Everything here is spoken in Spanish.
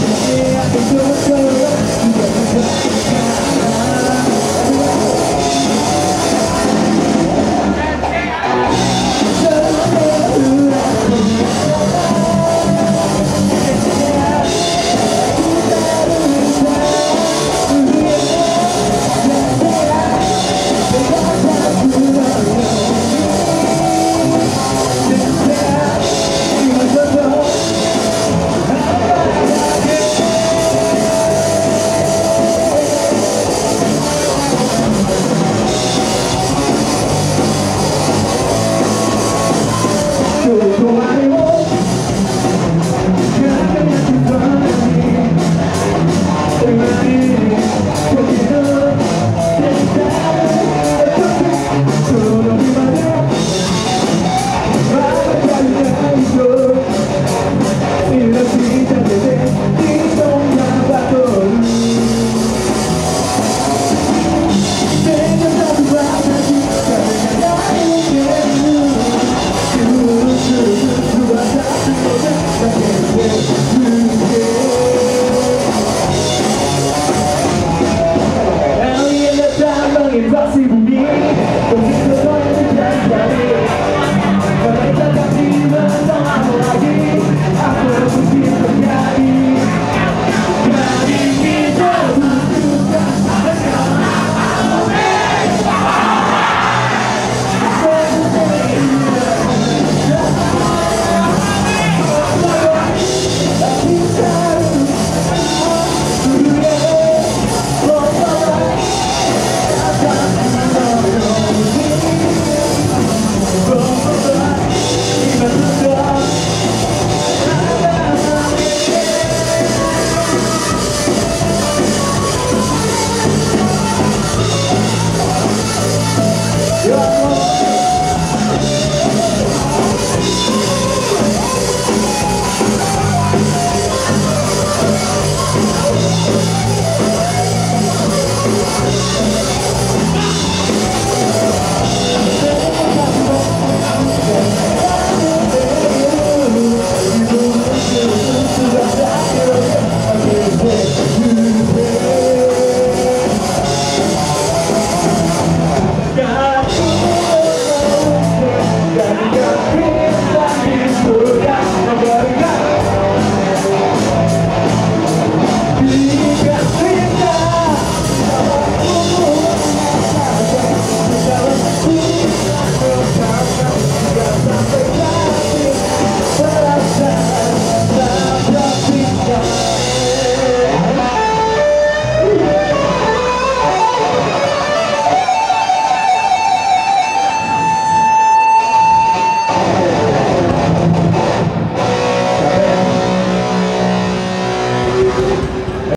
Yeah, I can do